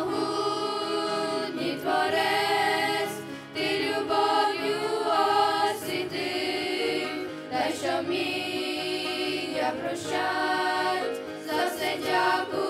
могутній творець, ти любов'ю освіти, та що мій я прощать за все дякую.